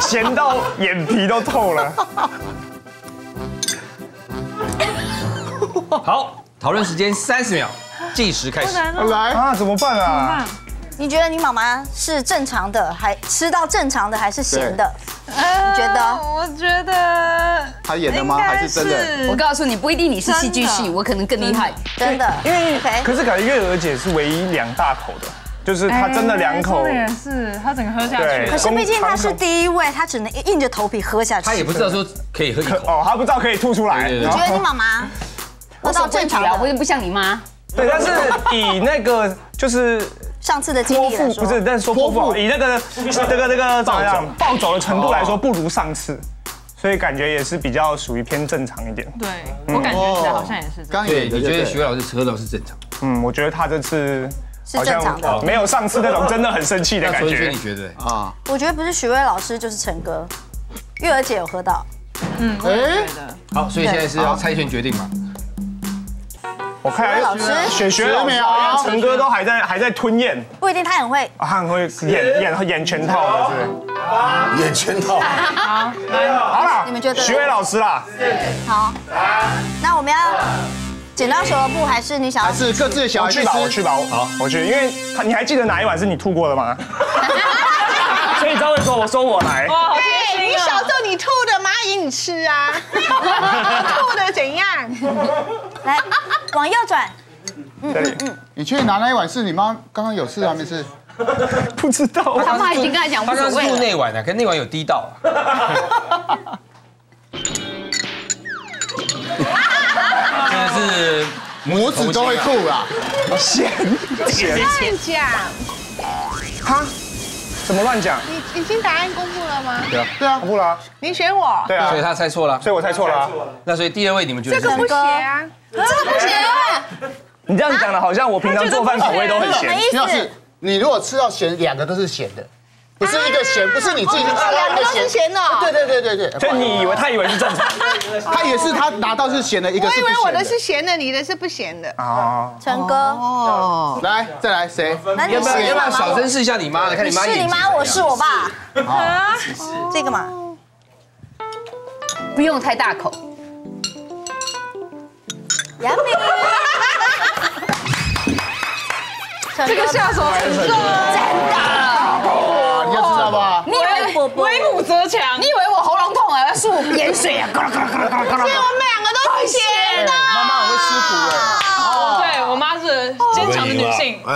Speaker 2: 咸到眼皮都透了。
Speaker 6: 好，讨论时间三十秒，计时开始。
Speaker 5: 来，
Speaker 2: 啊，怎么办啊？
Speaker 11: 你觉得你妈妈是正常的，还吃到正常的，还是咸的？你觉得？
Speaker 8: 呃我觉得
Speaker 5: 他演的吗？还是真的？
Speaker 4: 我告诉你，不一定你是戏剧系，我可能更厉害。
Speaker 11: 真的？
Speaker 2: 因为
Speaker 11: OK
Speaker 2: 可是感觉月娥姐是唯一两大口的，就是她真的两口
Speaker 8: 哎。说的也是，他整个喝下
Speaker 2: 对
Speaker 8: 去。
Speaker 11: 可是毕竟她是第一位，她只能硬着头皮喝下去。
Speaker 6: 他也不知道说可以喝一口。
Speaker 2: 哦，她不知道可以吐出来。
Speaker 6: 对对对
Speaker 11: 你觉得你妈妈喝到正常
Speaker 4: 了，我
Speaker 11: 的？
Speaker 4: 也不像你妈。
Speaker 2: 对，但是以那个就是
Speaker 11: 上次的经
Speaker 2: 泼
Speaker 11: 历来
Speaker 2: 不是，但是说泼妇以那个这个这个怎么样暴走的程度来说，不如上次，所以感觉也是比较属于偏正常一点。
Speaker 8: 对，我感觉起来好像也是。
Speaker 5: 刚
Speaker 6: 对，
Speaker 5: 演的
Speaker 6: 你觉得徐伟老师喝到是正常？
Speaker 2: 嗯，我觉得他这次
Speaker 11: 是正常的。
Speaker 2: 没有上次那种真的很生气的感觉
Speaker 6: 你。觉得？
Speaker 5: 啊？
Speaker 11: 我觉得不是许巍老师就是陈哥，月儿姐有喝到。
Speaker 8: 嗯，我也
Speaker 5: 哎
Speaker 8: 觉得。
Speaker 6: 好，所以现在是要猜拳决定嘛？
Speaker 2: 我看
Speaker 11: 老师
Speaker 2: 雪雪老师，
Speaker 5: 十秒
Speaker 2: 好像陈哥都还在还在吞咽，
Speaker 11: 不一定，他很会。
Speaker 2: 啊他很会演演演全套的，是不是？
Speaker 7: 眼圈套。
Speaker 8: 好，来，
Speaker 2: 好了，
Speaker 11: 你们觉得
Speaker 2: 徐伟老师啦，
Speaker 11: 好，那我们要剪刀石头布，还是你想要
Speaker 5: 还？是各自的小
Speaker 2: 去吧，我去吧，我好，我去，因为他你还记得哪一碗是你吐过的吗？所以你知道为什么我说我来？
Speaker 8: 哇，好
Speaker 3: 哎，
Speaker 8: 贴心啊！
Speaker 3: 你吐的蚂蚁你吃啊？吐的怎样？
Speaker 11: 来，往右转。
Speaker 2: 嗯嗯
Speaker 5: 你确定拿那一碗是你妈刚刚有吃还没吃？
Speaker 2: 不知道，
Speaker 4: 他妈已经跟他讲无
Speaker 6: 他刚刚是吐
Speaker 4: 所谓了。
Speaker 6: 那碗啊，可那碗有滴到啊。真的是
Speaker 5: 拇指都会吐啦。
Speaker 2: 咸咸，
Speaker 3: 乱讲！
Speaker 2: 哈？怎么乱讲？
Speaker 3: 你已经答案公布了吗？
Speaker 5: 对啊，
Speaker 2: 对啊，公布了、啊，
Speaker 3: 你选我，
Speaker 2: 对啊
Speaker 6: 所以，他猜错了。
Speaker 2: 所以我猜错了啊。
Speaker 6: 那所以第二位你们觉得是？
Speaker 3: 这个不写啊。
Speaker 11: 这个不行啊！
Speaker 2: 你这样讲的好像我平常做饭口味都很咸
Speaker 11: 什么。意思
Speaker 5: 徐老师？，你如果吃到咸，两个都是咸的，不是一个咸，不是你自己吃到
Speaker 3: 两个都是咸的哦。
Speaker 5: 对对对对对，
Speaker 2: 所以你以为他以为是正常。
Speaker 5: 他也是他拿到是咸的，一个
Speaker 3: 我以为我的是咸的，你的是不咸的。
Speaker 2: 哦？
Speaker 11: 陈哥，哦。
Speaker 5: 来再来谁？
Speaker 11: 那你
Speaker 6: 要不要
Speaker 11: 是
Speaker 6: 要不要小声试一下你妈的，看你妈
Speaker 11: 是你妈，我是我爸，
Speaker 8: 啊，
Speaker 11: 这个嘛。
Speaker 4: 不用太大口，
Speaker 11: 杨明，
Speaker 8: 这个下手很重啊，
Speaker 5: 啊，你
Speaker 4: 以为我
Speaker 8: 威武则强。
Speaker 4: 你以为我喉咙痛啊？要漱盐水啊？嘎啦嘎啦嘎啦嘎啦嘎啦
Speaker 3: 所以我们两个都是咸的。
Speaker 5: 妈妈很会吃苦哎。
Speaker 8: 对我妈是坚强的女性，
Speaker 7: 哎，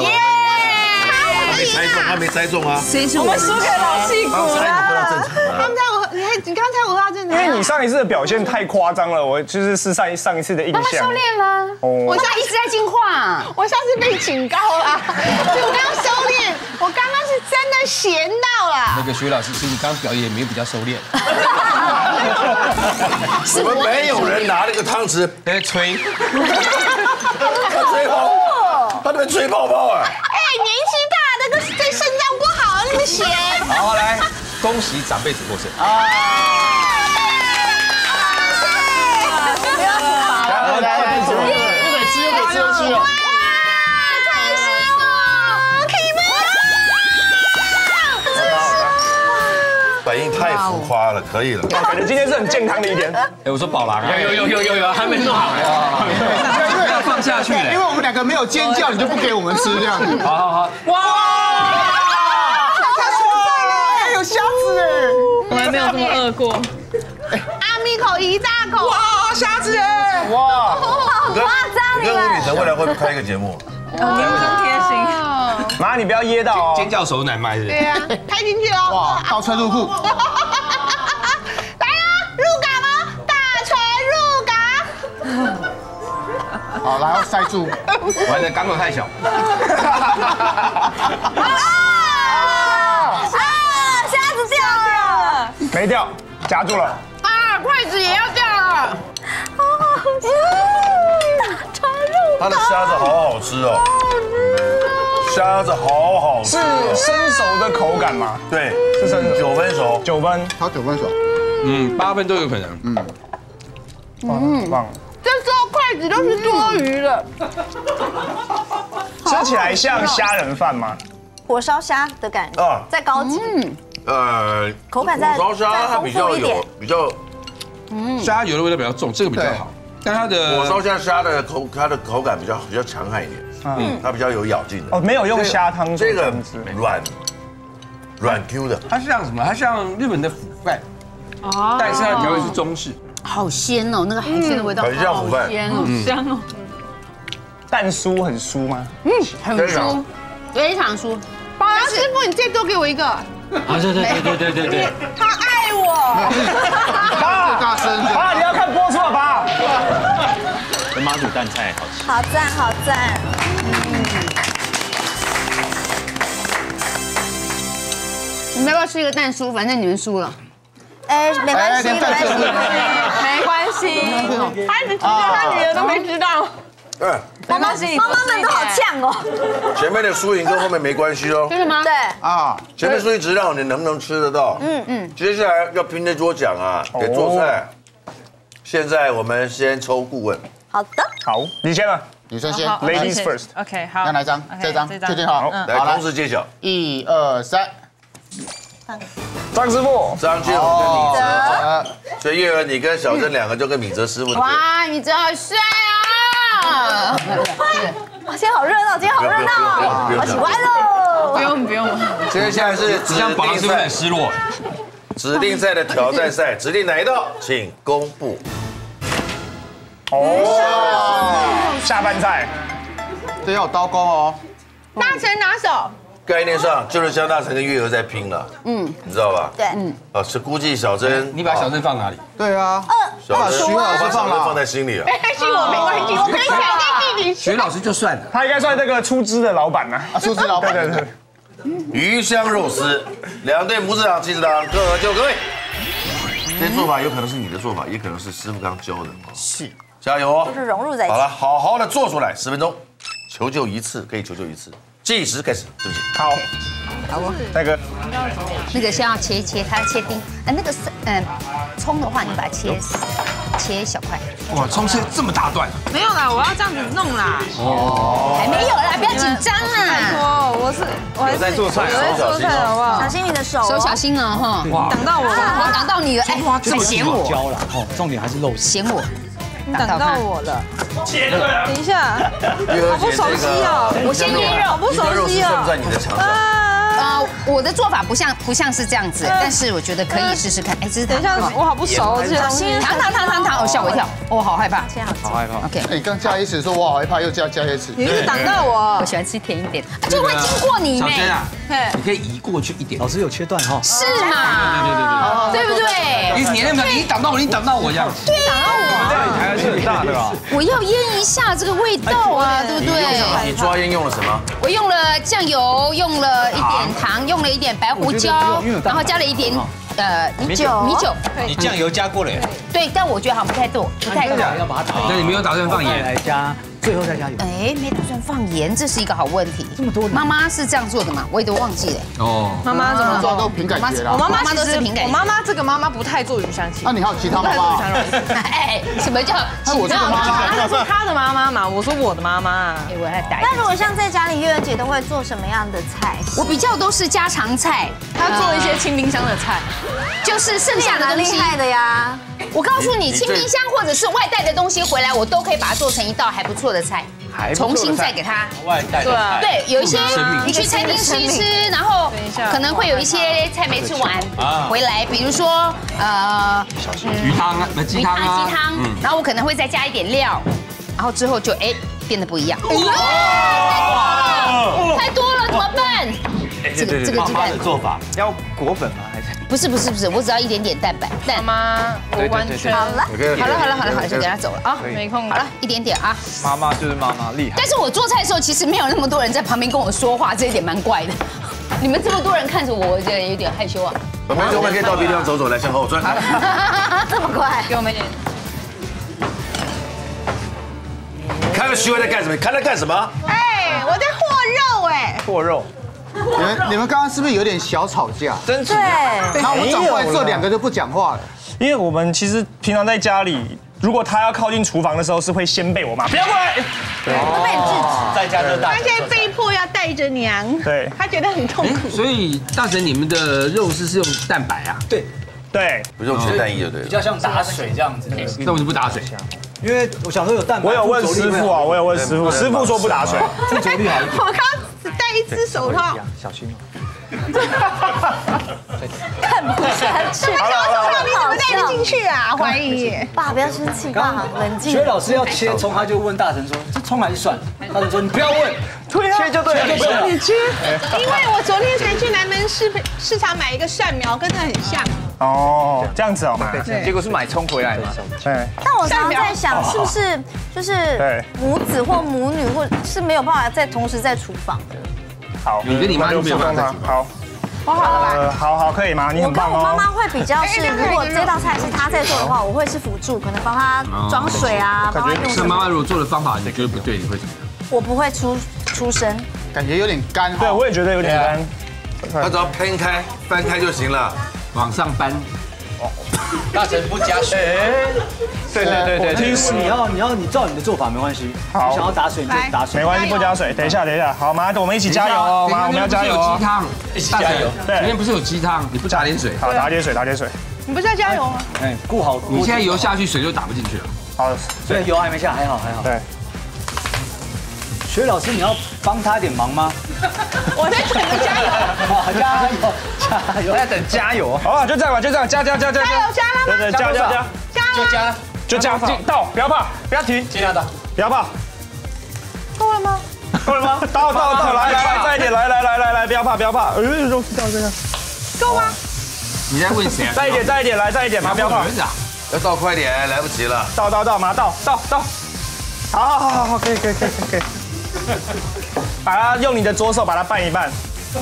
Speaker 3: 耶！
Speaker 7: 他没猜中，他没猜中啊。
Speaker 4: 谁是
Speaker 8: 我们输给老戏骨了。
Speaker 3: 他们在我，你还你刚才我到正常。
Speaker 2: 因为你上一次的表现太夸张了，我就是是上一上一次的印象。
Speaker 4: 妈妈修炼了，
Speaker 2: 哦
Speaker 4: 我妈一直在进化。
Speaker 3: 我上次被警告了，所以我刚刚我刚刚是真的咸到了
Speaker 6: 那
Speaker 3: 了。
Speaker 6: 个徐老师，其实你刚刚表演也没有比较收敛，
Speaker 7: 我们没有人拿那个汤匙，
Speaker 6: 在吹。
Speaker 7: 他吹泡，他那边吹泡泡啊。
Speaker 3: 哎，年纪大那个对肾脏不好，那么咸。
Speaker 6: 好，来，恭喜长辈子获胜。
Speaker 5: 来来来，又得吃又得吃又吃了。
Speaker 7: 夸了，可以了。
Speaker 2: 感觉今天是很健康的一天。
Speaker 6: 哎，我说宝郎啊，
Speaker 10: 有有有有有，还没弄好呢。
Speaker 6: 要放下去
Speaker 5: 因为我们两个没有尖叫，你就不给我们吃这样子。
Speaker 6: 好好好，哇！
Speaker 5: 哎，有虾子哎！
Speaker 8: 我还没有这么饿过。
Speaker 3: 阿米口一大口，
Speaker 5: 哇，虾子哎！哇，
Speaker 7: 你跟
Speaker 11: 夸张
Speaker 7: 你跟吴雨辰未来会不会开一个节目？
Speaker 3: 真贴心。
Speaker 2: 妈，你不要噎到哦。
Speaker 6: 尖叫手奶麦是？
Speaker 3: 对呀，开进去哦。
Speaker 5: 哇，倒车入库。
Speaker 3: 来啦，入港哦，大船入港。
Speaker 5: 好，然后塞住。
Speaker 6: 完了，港口太小。
Speaker 11: 啊啊！虾子掉了。
Speaker 2: 没掉，夹住了。
Speaker 3: 啊，筷子也要掉了。
Speaker 11: 大船入
Speaker 7: 它的虾子好好吃哦，虾子好好吃
Speaker 2: 是
Speaker 7: 哦。
Speaker 2: 生熟的口感吗？
Speaker 7: 对，
Speaker 2: 是生熟。
Speaker 7: 九分熟。
Speaker 2: 九分，
Speaker 5: 它，九分熟。
Speaker 6: 嗯，八分都有可能。嗯，
Speaker 2: 哇，很棒。
Speaker 3: 这时候筷子都是多余的。
Speaker 2: 吃起来像虾仁饭吗？
Speaker 11: 火烧虾的感觉
Speaker 7: 啊，
Speaker 11: 再高级，
Speaker 7: 呃，
Speaker 11: 口感再
Speaker 7: 火烧虾它
Speaker 11: 再丰
Speaker 7: 比较
Speaker 11: 富一点
Speaker 7: 有。比较
Speaker 6: 虾油的味道比较重，这个比较好。但它的
Speaker 7: 火烧虾虾的口它的口感比较比较强悍一点，嗯，它比较有咬劲的。
Speaker 2: 哦，没有用虾汤做
Speaker 7: 这个。软软 Q 的，
Speaker 6: 它像什么？它像日本的腐饭，哦，但是它的调味是中式。
Speaker 4: 好鲜哦，那个海鲜的味道
Speaker 7: 很像腐
Speaker 4: 鲜哦，
Speaker 8: 香哦。
Speaker 2: 蛋酥很酥吗？
Speaker 4: 嗯很酥，非常酥。
Speaker 3: 宝阳师傅，你再多给我一个。
Speaker 10: 啊，对对对对对对对。
Speaker 3: 他爱我。
Speaker 2: 爸，
Speaker 5: 大声的。
Speaker 2: 爸，你要看播出啊，爸。
Speaker 10: 跟妈煮蛋菜好吃。
Speaker 11: 好赞，好赞。
Speaker 4: 你们要不要吃一个蛋酥？反正你们输了。
Speaker 11: 哎，没关系，没关系。
Speaker 3: 没关系，他一直知道，他女儿都没知道。
Speaker 7: 哎，
Speaker 11: 妈妈，妈妈们都好呛哦。
Speaker 7: 前面的输赢跟后面没关系哦。
Speaker 4: 真的吗？
Speaker 11: 对，
Speaker 5: 啊，
Speaker 7: 前面输赢只是让你能不能吃得到。嗯嗯。接下来要拼那桌奖啊，给做菜。现在我们先抽顾问。
Speaker 11: 好的。
Speaker 2: 好，你先吧
Speaker 5: 女生先。
Speaker 2: ，Ladies first。
Speaker 8: OK，好。
Speaker 5: 要哪张？这张，确定好。
Speaker 7: 来，同时揭晓。
Speaker 5: 一二三。
Speaker 2: 张师傅，
Speaker 7: 张俊宏跟米哲，呃所以月儿你跟小珍两个就跟米哲师傅。
Speaker 4: 哇，你真好帅啊！
Speaker 11: 哇，今天好热闹，今天好热闹，好喜欢哦。
Speaker 8: 不用不用。
Speaker 7: 接下来是指
Speaker 6: 像宝郎
Speaker 7: 定赛
Speaker 6: 是不是很，失落？
Speaker 7: 指定赛的挑战赛，指定哪一道，请公布。
Speaker 2: 哦，下饭菜，
Speaker 5: 这要有刀工哦。
Speaker 3: 大成拿手。
Speaker 7: 概念上就是江大成跟月娥在拼了，嗯，你知道吧？
Speaker 11: 对，
Speaker 7: 嗯，啊，是估计小珍，
Speaker 6: 你把小珍放哪里？
Speaker 5: 对啊。
Speaker 7: 小珍
Speaker 5: 徐老师
Speaker 7: 把小
Speaker 5: 放
Speaker 7: 放在心里了。
Speaker 3: 没关系，我没关系，我可以想在地里
Speaker 6: 学老师就算了。
Speaker 2: 他应该算那个出资的老板呐。
Speaker 5: 啊，出资老板。
Speaker 2: 对对对。
Speaker 7: 鱼香肉丝，两队母子档、妻子档各就各位。这些做法有可能是你的做法，也可能是师傅刚教的。是，加油哦！
Speaker 11: 就是融入在一起
Speaker 7: 好了，好好的做出来，十分钟，求救一次可以求救一次，计时开始，对不起。
Speaker 2: 好，
Speaker 4: 好哦，
Speaker 2: 那个
Speaker 4: 那个先要切一切，它要切丁。哎，那个是嗯，葱的话，你把它切切小块。
Speaker 6: 哇，葱切这么大段，
Speaker 8: 没有啦，我要这样子弄啦。
Speaker 4: 哦还没有啦，不要紧张啦。
Speaker 8: 拜托，我是我还是
Speaker 2: 在做菜
Speaker 8: 我在做菜好不好
Speaker 11: 小？心你的手哦。
Speaker 4: 手小心哦，哈。
Speaker 6: 哇，
Speaker 8: 挡到我了，
Speaker 4: 我挡到你了，哎，还嫌我，
Speaker 12: 焦了哦，重点还是肉
Speaker 4: 嫌我。
Speaker 8: 你挡到我了。等一下，好不熟悉哦。
Speaker 4: 我先腌肉
Speaker 8: 好不熟悉
Speaker 7: 算不
Speaker 8: 哦。
Speaker 7: 在你的场上？
Speaker 8: 啊！
Speaker 4: 呃，我的做法不像不像是这样子，但是我觉得可以试试看。哎，这是
Speaker 8: 等一下，我好不熟这些东西。
Speaker 4: 糖糖糖糖糖，哦，吓我一跳，我好害怕。
Speaker 12: 好害怕。
Speaker 4: OK，
Speaker 5: 哎，刚加一次说我好害怕，又加加一次。
Speaker 8: 你是挡到我
Speaker 4: 我。喜欢吃甜一点，啊就会经过你呢，
Speaker 6: 小珍啊，
Speaker 8: 嘿，
Speaker 6: 你可以移过去一点。
Speaker 12: 老师有切断哈，
Speaker 4: 是吗？对不对？
Speaker 6: 你你那么你挡到我，你挡到我这样。
Speaker 12: 还是很
Speaker 4: 我要腌一下这个味道啊，对不？对？
Speaker 7: 你抓腌用了什么？
Speaker 4: 我用了酱油，用了一点糖，用了一点白胡椒然后加了一点呃米
Speaker 11: 酒
Speaker 4: 米酒，
Speaker 10: 你酱油加过了耶，
Speaker 4: 对，但我觉得好像不太多，不太够。
Speaker 12: 要把它打
Speaker 6: 那你没有打算放盐？
Speaker 12: 来加最后再加油。
Speaker 4: 哎，没打算放盐，这是一个好问题。这么多，妈妈是这样做的吗？我也都忘记了。
Speaker 6: 哦，
Speaker 3: 妈妈怎么做？
Speaker 5: 都凭感觉啦
Speaker 3: 我妈妈其
Speaker 4: 是凭感觉
Speaker 3: 我妈妈这个妈妈不太做鱼香鸡。
Speaker 5: 那你还有其他妈妈。
Speaker 4: 哎，什么叫？
Speaker 5: 那我这个妈妈
Speaker 3: 她说她的妈妈嘛，我说我的妈妈。
Speaker 4: 哎，我来打
Speaker 11: 那如果像在家里，月儿姐都会做什么样的菜？
Speaker 4: 我比较都是家常菜，
Speaker 3: 她做一些清冰箱的菜，
Speaker 4: 就是剩下的
Speaker 11: 厉。害的呀。
Speaker 4: 我告诉你，清冰箱或者是外带的东西回来，我都可以把它做成一道还不错的菜，重新再给它。
Speaker 12: 外带
Speaker 3: 对啊，
Speaker 4: 对，有一些你去餐厅吃一吃，然后可能会有一些菜。没吃完回来，比如说呃
Speaker 6: 鱼汤啊，那鸡
Speaker 4: 鱼汤、
Speaker 6: 啊，
Speaker 4: 鸡汤，然后我可能会再加一点料，然后之后就哎变得不一样。太多了怎么办？这个这个鸡蛋的
Speaker 12: 做法要裹粉吗？还是
Speaker 4: 不是不是不是，我只要一点点蛋白蛋。
Speaker 3: 妈妈我完全
Speaker 11: 好了，
Speaker 4: 好了好了好了好了，就给他走了啊。
Speaker 3: 没空。
Speaker 4: 好了，一点点啊。
Speaker 9: 妈妈就是妈妈，厉害。
Speaker 4: 但是我做菜的时候，其实没有那么多人在旁边跟我说话，这一点蛮怪的。你们这么多人看着我，我觉得有点害羞啊。
Speaker 7: 我们我们可以到别地方走走，来向后转。
Speaker 11: 这么快？
Speaker 3: 给我们一点。
Speaker 7: 看个徐伟在干什么？你看他干什么？
Speaker 3: 哎，我在和肉哎。
Speaker 9: 和肉，
Speaker 5: 你们你们刚刚是不是有点小吵架？
Speaker 9: 真
Speaker 11: 对，
Speaker 5: 然后我转过来之后，两个就不讲话了。
Speaker 2: 因为我们其实平常在家里，如果他要靠近厨房的时候，是会先被我骂，不要过来。
Speaker 11: 都被你制止。
Speaker 12: 在家就大
Speaker 3: 他现在被迫要带着娘，
Speaker 2: 对
Speaker 3: 他觉得很痛苦。
Speaker 6: 所以大神你们的肉丝是用蛋白啊？
Speaker 12: 对，
Speaker 2: 对，
Speaker 7: 不用全蛋液就对了。
Speaker 12: 比较像打水这样子。
Speaker 6: 那为什么不打水？
Speaker 12: 因为我想说有蛋白，
Speaker 2: 我有问师傅啊，我有问师傅，师傅说不打水。
Speaker 12: 附着率好一点。
Speaker 3: 我刚刚只戴一只手套，
Speaker 9: 小心哦。
Speaker 11: 看不下去。
Speaker 2: 好了好了好了
Speaker 3: 你怎么戴得进去啊？怀疑。
Speaker 11: 爸，不要生气，爸，冷静
Speaker 12: 学。老师要切葱，他就问大神说：“这葱还是蒜？”大神说：“你不要问，
Speaker 2: 对啊，切就对了，
Speaker 12: 切就对了。
Speaker 3: 你切，因为我昨天才去南门市市场买一个蒜苗，跟这很像。
Speaker 2: 哦，这样子哦，
Speaker 9: 结果是买葱回来的。
Speaker 2: 对，
Speaker 11: 但我常常在想，是不是就是
Speaker 2: 对
Speaker 11: 母子或母女，或是没有办法在同时在厨房的？
Speaker 2: 好，
Speaker 6: 你跟你妈就没有办法
Speaker 2: 好，
Speaker 3: 我好了吧？
Speaker 2: 呃，好好可以吗？你
Speaker 11: 我
Speaker 2: 很棒
Speaker 11: 跟我妈妈
Speaker 2: 哦。
Speaker 11: 会比较是，如果这道菜是她在做的话，我会是辅助，可能帮她装水啊，帮她用什么。
Speaker 6: 那妈妈如果做的方法你觉得不对，你会怎么样？
Speaker 11: 我不会出出声，
Speaker 5: 感觉有点干
Speaker 2: 对，我也觉得有点干。
Speaker 7: 他只要偏开、翻开就行了。
Speaker 6: 往上搬，哦
Speaker 12: 大神不加水。
Speaker 2: 对对对对，
Speaker 12: 其实你要你要你照你的做法没关系。
Speaker 2: 好
Speaker 12: 你想要打水你就打水。
Speaker 2: 没关系，不加水。等一下，等一下，好，妈，我们一起加油哦，妈，我们要加油哦
Speaker 6: 有鸡。汤，
Speaker 12: 一起加油。
Speaker 2: 对
Speaker 6: 里面不是有鸡汤，你不加点水，
Speaker 2: 好，打点水，打点水。
Speaker 3: 你不是要加油吗？
Speaker 12: 哎，顾好。
Speaker 6: 你现在油下去，水就打不进去了。
Speaker 2: 好，
Speaker 12: 所以油还没下，还好还好。
Speaker 2: 对，
Speaker 12: 学老师，你要帮他点忙吗？
Speaker 3: 我在等着加油。
Speaker 12: 好，加油加油！
Speaker 9: 我在等加油。
Speaker 2: 好了，就这样吧，就这样，加加加加
Speaker 3: 加油加了吗
Speaker 2: 对对，加加加，
Speaker 3: 加了吗？
Speaker 12: 加，
Speaker 2: 就这样，到，不要怕，不要停，
Speaker 12: 尽量到。
Speaker 2: 不要怕，
Speaker 3: 够了吗？
Speaker 2: 够了吗？到 到到，来来来，再一点，来来来来来，不要怕，不要怕，哎，肉丝掉这样，
Speaker 3: 够吗？
Speaker 6: 你在问谁啊？
Speaker 2: 再一点，再一点，来，再一点，妈，不要怕，
Speaker 7: 要倒快点，来不及了。
Speaker 2: 到到到，妈到到到，好好好好好，可以可以可以可以，把它用你的左手把它拌一拌，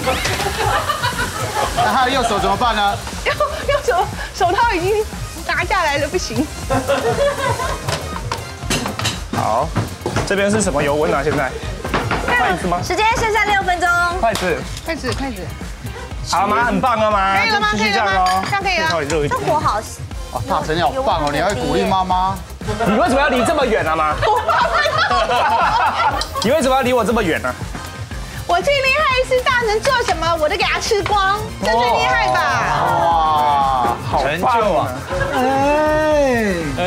Speaker 5: 那他的右手怎么办呢？
Speaker 3: 用用手手套已经拿下来了，不行。
Speaker 2: 好，这边是什么油温啊？现在筷子吗？
Speaker 11: 时间剩下六分钟。
Speaker 2: 筷子，
Speaker 3: 筷子，筷子，
Speaker 2: 好，妈很棒了吗？
Speaker 3: 可以了吗
Speaker 2: 继续这样哦，
Speaker 3: 可以了吗这样可以了
Speaker 2: 稍微热一
Speaker 11: 这
Speaker 2: 点。
Speaker 11: 火好，
Speaker 5: 哦，大神你好棒哦，你还会鼓励妈妈。
Speaker 2: 你为什么要离这么远啊，妈？你为什么要离我这么远呢？
Speaker 3: 我最厉害是大神做什么我都给他吃光，这最厉害吧？
Speaker 5: 哇，
Speaker 2: 好棒啊！哎，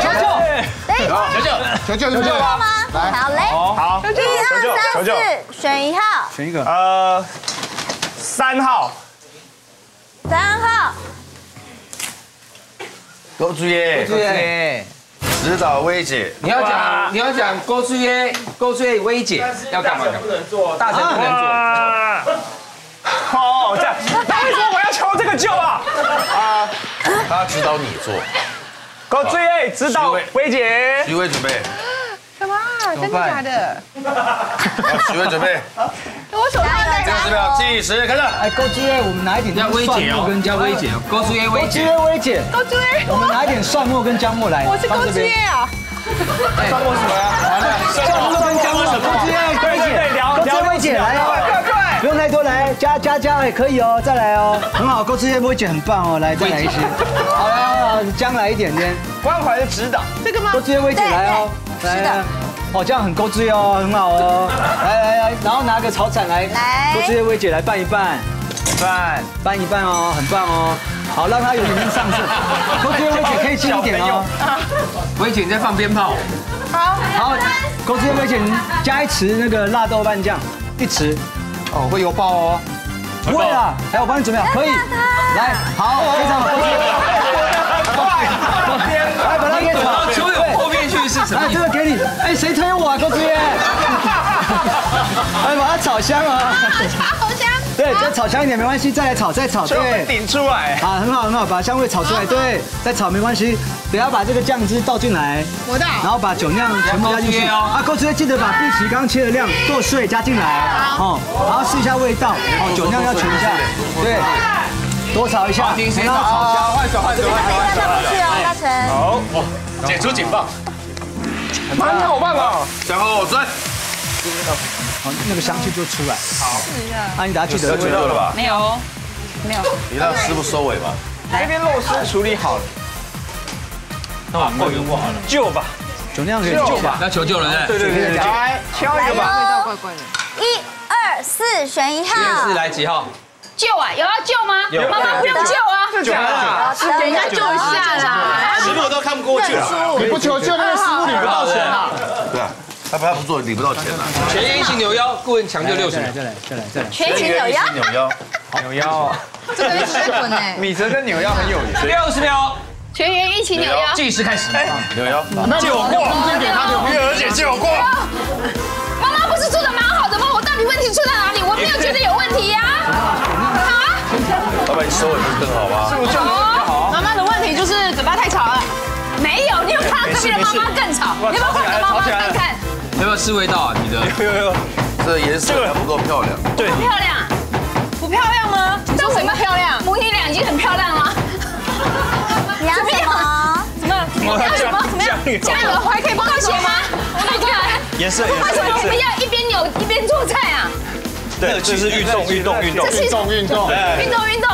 Speaker 12: 求救！
Speaker 11: 哎，
Speaker 5: 求救求救
Speaker 11: 够吗？
Speaker 5: 来，
Speaker 11: 好嘞，
Speaker 2: 好，
Speaker 11: 一二三
Speaker 2: 求救
Speaker 11: 四，选一号，
Speaker 9: 选一个。
Speaker 2: 呃，三号，
Speaker 11: 三号，
Speaker 7: 高主耶，
Speaker 9: 耶，
Speaker 7: 指导薇姐，
Speaker 6: 你要讲，你要讲勾出耶，勾出耶薇姐要干嘛不能做？大神不能做。
Speaker 2: 哇！哦，这样，那为什么我要求这个救啊？啊，
Speaker 7: 他指导你做。
Speaker 2: 高追哎，指导薇姐，
Speaker 7: 徐薇准备，
Speaker 3: 什么？真的假的？
Speaker 7: 好，许愿准备，
Speaker 3: 我手上在
Speaker 7: 六十秒计时开始。
Speaker 12: 哎，高志威，我们拿一点
Speaker 6: 要微解哦，
Speaker 12: 跟姜
Speaker 6: 要微解哦，高志威微
Speaker 12: 高志
Speaker 6: 解。
Speaker 12: 威微解，
Speaker 3: 高志威，
Speaker 12: 我们拿一点蒜末跟姜末来。
Speaker 3: 我是高志威啊。
Speaker 2: 蒜末什么呀？
Speaker 12: 蒜末跟姜末，高志威微解，高志威微解来哦。
Speaker 2: 快快！
Speaker 12: 不用太多，来加加加也可以哦，再来哦，很好，高志威微解很棒哦，来再来一些。好了，姜来一点点，
Speaker 2: 关怀的指导，
Speaker 3: 这个吗？
Speaker 12: 高志威微解来哦，来来。哦，这样很勾汁哦，很好哦。来来来，然后拿个炒铲来，
Speaker 11: 来
Speaker 12: 勾追薇姐来拌一拌，
Speaker 2: 拌
Speaker 12: 拌一拌哦，很棒哦。好，让它有点上色。勾追薇姐可以近一点哦。
Speaker 6: 薇姐你在放鞭炮。
Speaker 3: 好，
Speaker 12: 好，勾追薇姐你加一匙那个辣豆瓣酱，一匙。哦，会油爆哦。不会啦，来我帮你准备好，可以。来，好，非常好。来，把它给炒。这个给你。哎，谁推我啊，郭志远？哎，把它炒香啊！
Speaker 3: 好香。
Speaker 12: 对，再炒香一点没关系，再来炒，再炒，对，
Speaker 2: 顶出来。
Speaker 12: 啊，很好很好，把香味炒出来，对，再炒没关系。等下把这个酱汁倒进来，
Speaker 3: 我倒
Speaker 12: 然后把酒酿全部加进去。啊，郭志远记得把碧琪刚刚切的量剁碎加进来，哦，然后试一下味道，哦，酒酿要全一下，对，多炒一下，让它炒香。
Speaker 7: 换手换手换手换手。
Speaker 11: 过去哦，大成。
Speaker 2: 好，
Speaker 6: 解除警报。
Speaker 2: 妈，你好棒哦！
Speaker 7: 向后转，
Speaker 12: 好，那个香气就出来。好，啊，你等下记得
Speaker 7: 要决斗了吧？
Speaker 4: 没有，没有。
Speaker 7: 你让师傅收尾吧。
Speaker 2: 那边肉丝处理好了，
Speaker 6: 那我够油不好了。
Speaker 2: 救吧，
Speaker 12: 酒酿可以救吧？
Speaker 6: 要求救人对
Speaker 2: 对对对，来挑一
Speaker 11: 来
Speaker 2: 个吧。
Speaker 11: 哟，
Speaker 3: 怪怪的。
Speaker 11: 一二四，选一号
Speaker 6: 是。来几号？
Speaker 4: 救啊，有要救吗？妈妈不用救啊，
Speaker 2: 就假的，
Speaker 3: 给人家救一下啦。
Speaker 1: 师傅都看不过去了。
Speaker 5: 你不求救，那个师傅领不到钱啊。
Speaker 7: 对啊，他不他不做领不到钱了。
Speaker 6: 全员一起扭腰，顾问抢救六十秒。
Speaker 12: 再来再来再来再来。
Speaker 11: 全勤有腰。
Speaker 7: 扭腰，
Speaker 2: 扭腰，
Speaker 3: 这个是水滚哎。
Speaker 2: 米泽跟扭腰很有缘。
Speaker 6: 六十秒，
Speaker 3: 全员一起扭腰。
Speaker 6: 计时开始。
Speaker 7: 扭腰，
Speaker 2: 借我过，
Speaker 5: 空间给他。
Speaker 2: 月儿姐借我过。
Speaker 4: 妈妈不是做的蛮好的吗？我到底问题出在哪里？我没有觉得有？
Speaker 7: 老板你收尾不是更好吗？
Speaker 3: 哦，妈妈的问题就是嘴巴太吵了。
Speaker 4: 没有，你有看到隔壁的妈妈更吵？你要不要换个妈妈看看？
Speaker 6: 要不要试味道啊？你的
Speaker 2: 有有有，
Speaker 7: 这颜色还不够漂亮。
Speaker 2: 对，
Speaker 4: 漂亮？
Speaker 3: 不漂亮吗？你说什么漂亮？
Speaker 4: 母女俩已经很漂亮了。
Speaker 11: 你要什么？
Speaker 3: 什么？
Speaker 4: 你要什么？怎么样？加油！我还可以帮你写吗？你看，
Speaker 2: 颜色
Speaker 4: 为什么我们要一边扭一边做菜啊？
Speaker 2: 对，就是运动运动运动
Speaker 4: 这是
Speaker 5: 运动运动。
Speaker 4: 运动运动。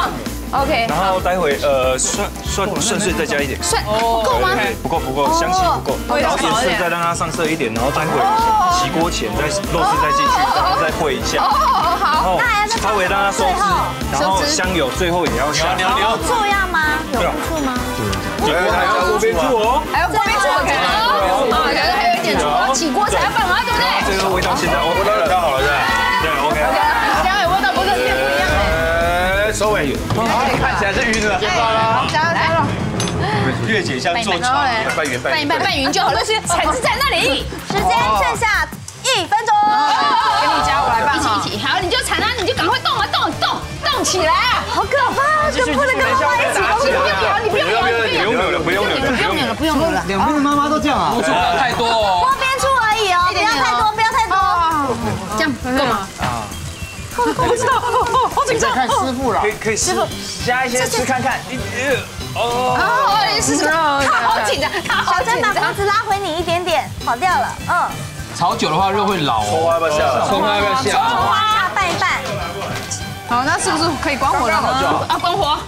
Speaker 4: OK，
Speaker 2: 然后待会呃算算顺势再加一点，
Speaker 4: 蒜不够吗？
Speaker 2: 不够不够，香气不够，然后颜色再让它上色一点，然后待会起锅前再肉丝再进去，然后再烩一下，
Speaker 4: 哦，好。
Speaker 2: 然后稍微让它收汁，然后香油最后也要下。
Speaker 7: 牛牛
Speaker 11: 醋要吗？有醋吗？
Speaker 2: 对，还要锅边醋哦。
Speaker 4: 还要锅边醋，OK。啊，然后还有一点醋，起锅才要放啊，对不对？
Speaker 2: 这个味道现在我
Speaker 7: 我当然挑好了？
Speaker 2: 对
Speaker 3: 的。
Speaker 7: 呃，收尾。
Speaker 2: 看起来是晕了。
Speaker 3: 加油加油！
Speaker 2: 月姐像做
Speaker 3: 然后嘞，
Speaker 7: 半圆半圆
Speaker 4: 拌一拌，匀就好了。铲子 在那里。
Speaker 11: 时间剩下一分钟。
Speaker 3: 给你加，我来拌哈
Speaker 4: 一。起一起，好，你就铲啊，你就赶快动啊，动动动起来啊！
Speaker 11: 好可怕，就不能跟妈妈一起
Speaker 4: 你不用扭，你不用扭，你不用扭。
Speaker 2: 不用扭了，不用扭了，
Speaker 4: 不用扭了。
Speaker 12: 两边的妈妈都这样啊？
Speaker 6: 不要太多哦。
Speaker 11: 锅边处而已哦，不要太多，不要太多。
Speaker 4: 这样够吗？
Speaker 3: 我不知道，好紧张。
Speaker 5: 看师傅了
Speaker 2: 可。以可以师傅加一些吃看看。哦，
Speaker 4: 哦，是什么？他好紧张，他好紧
Speaker 11: 小珍把
Speaker 4: 张
Speaker 11: 脖。子拉回你一点点，跑掉了。嗯，
Speaker 6: 炒久的话肉会老
Speaker 7: 葱花
Speaker 6: 哦。
Speaker 7: 要不要下？
Speaker 6: 葱花要不要下？
Speaker 11: 葱花下，拌一拌。
Speaker 3: 好，那是不是可以关火了呢？
Speaker 4: 啊，关火。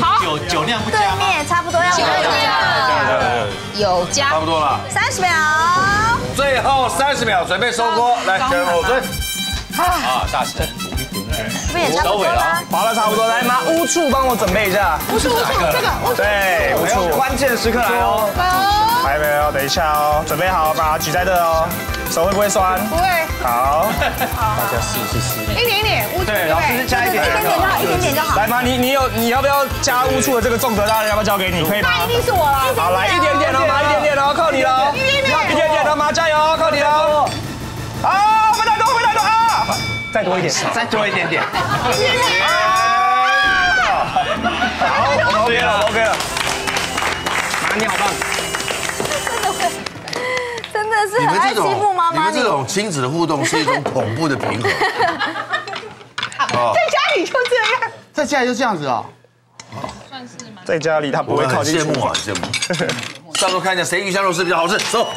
Speaker 4: 好，
Speaker 2: 酒酒量不
Speaker 11: 对面差不多要
Speaker 4: 酒
Speaker 11: 完了。
Speaker 4: 酿有加
Speaker 7: 差不多了，
Speaker 11: 三十秒。
Speaker 7: 最后三十秒准备收锅，来向后追。
Speaker 6: 啊，大成。
Speaker 11: 不也差不多啦？
Speaker 2: 划了差不多，来拿乌醋帮我准备一下。
Speaker 3: 乌醋乌醋，这个乌醋。
Speaker 2: 对，乌醋，关键时刻来哦。还没有，等一下哦，准备好，把它举在这哦。手会不会酸？
Speaker 3: 不会，
Speaker 2: 好，大家试
Speaker 3: 一点一点乌醋。
Speaker 2: 对，老师加一点
Speaker 11: 一点点就好，一点点就好。
Speaker 2: 来妈？你你有你要不要加乌醋的这个重责大人？要不要交给你？可以吗？
Speaker 3: 那一定是我了。
Speaker 2: 好，来一点点哦，妈，一点点哦，靠你了，
Speaker 3: 一点点
Speaker 2: 一点点哦，妈，加油，靠你了。啊，不太多，不太多啊，再多一点，再多一点点。好，OK 了，OK 了。妈，你好棒。
Speaker 11: 真的的是
Speaker 7: 你们
Speaker 11: 很爱欺
Speaker 7: 这种
Speaker 11: 负妈妈。
Speaker 7: 你们这种亲子的互动是一种恐怖的平衡。哦
Speaker 3: 在家里就这样。
Speaker 5: 在家里就这样子哦啊？
Speaker 2: 在家里他不会靠近
Speaker 7: 羡慕啊，羡慕。上桌看一下谁鱼香肉丝比较好吃，走。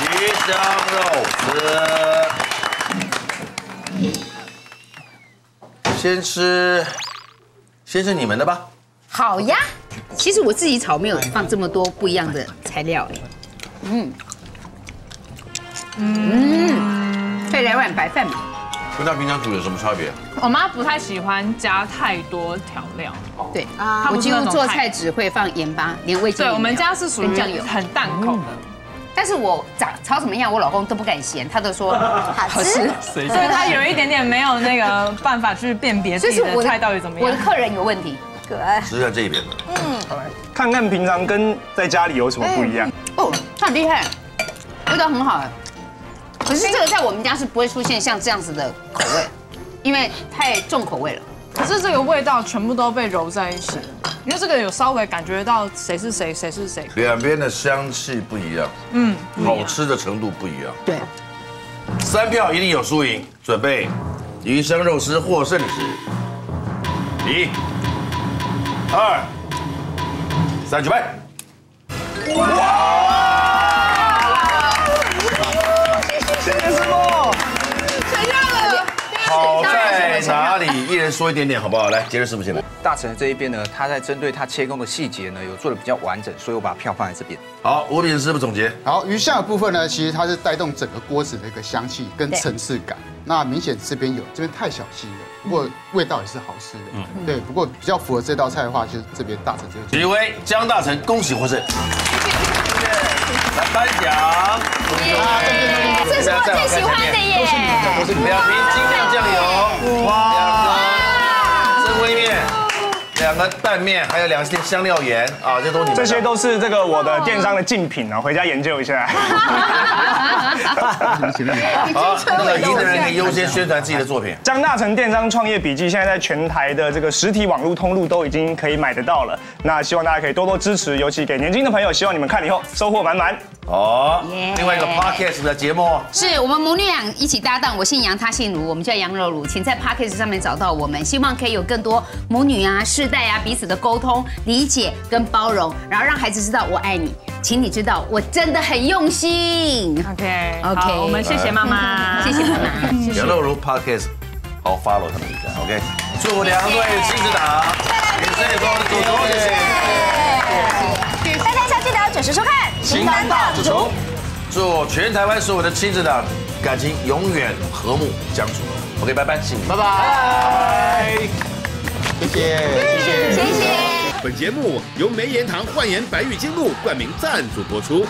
Speaker 7: 鱼香肉丝，先吃，先吃你们的吧。
Speaker 4: 好呀。其实我自己炒没有放这么多不一样的材料哎。嗯嗯，可以来碗白饭嘛？
Speaker 7: 跟他平常煮有什么差别？
Speaker 8: 我妈不太喜欢加太多调料，
Speaker 4: 对
Speaker 8: 她
Speaker 4: 我几乎做菜只会放盐巴，连味精
Speaker 8: 对，我们家是属于
Speaker 4: 酱油。
Speaker 8: 很淡口的。
Speaker 4: 但是我长炒什么样，我老公都不敢嫌，他都说好吃。
Speaker 8: 所以他有一点点没有那个办法去辨别自己的菜到底怎么样。
Speaker 4: 我的客人有问题，
Speaker 11: 可爱。
Speaker 7: 吃在这一边的。
Speaker 11: 嗯，
Speaker 2: 看看平常跟在家里有什么不一样。
Speaker 4: 哦，他很厉害，味道很好哎。可是这个在我们家是不会出现像这样子的口味，因为太重口味了。
Speaker 8: 可是这个味道全部都被揉在一起，因为这个有稍微感觉到谁是谁，谁是谁。
Speaker 7: 两边的香气不一样，
Speaker 8: 嗯，
Speaker 7: 好吃的程度不一样。
Speaker 4: 对，
Speaker 7: 三票一定有输赢，准备鱼香肉丝获胜时，一、二、三，举办。
Speaker 2: 谢谢师傅。
Speaker 3: 谁要了？
Speaker 7: 好在哪里？一人说一点点，好不好？来，杰瑞师傅先来。
Speaker 9: 大成这一边呢，他在针对他切工的细节呢，有做的比较完整，所以我把票放在这边。
Speaker 7: 好，吴炳师傅总结。
Speaker 5: 好，鱼下的部分呢，其实它是带动整个锅子的一个香气跟层次感。那明显这边有，这边太小心了，不过味道也是好吃的。嗯，对，不过比较符合这道菜的话，就是这边大成这个。
Speaker 7: 许威、江大成，恭喜获胜。来颁奖。
Speaker 11: 这是我最喜欢的耶！
Speaker 7: 两瓶精酿酱油，哇，两个拌面，还有两些香料盐啊，这都你们
Speaker 2: 这些都是这个我的电商的竞品啊，回家研究一下。
Speaker 7: 好，那个赢的人可以优先宣传自己的作品。
Speaker 2: 张大成电商创业笔记现在在全台的这个实体网络通路都已经可以买得到了。那希望大家可以多多支持，尤其给年轻的朋友，希望你们看了以后收获满满。
Speaker 7: 哦另外一个 podcast 的节目，
Speaker 4: 是我们母女俩一起搭档，我姓杨，她姓卢，我们叫羊肉卢，请在 p o d c a s t 上面找到我们，希望可以有更多母女啊、世代啊彼此的沟通、理解跟包容，然后让孩子知道我爱你，请你知道我真的很用心。
Speaker 8: OK
Speaker 4: OK，
Speaker 8: 我们谢谢妈妈，
Speaker 4: 谢谢妈妈。
Speaker 7: 杨肉如 podcast，好 follow 他们一下，OK。祝两位亲子党，也是也帮我的主厨，谢谢。
Speaker 11: 大家记得要准时收看《情感大主厨》。
Speaker 7: 祝全台湾所有的亲子党感情永远和睦相处。OK，拜拜，幸福，拜拜。
Speaker 5: 谢谢，谢谢，
Speaker 11: 谢谢。
Speaker 1: 本节目由梅研堂焕颜白玉精露冠名赞助播出，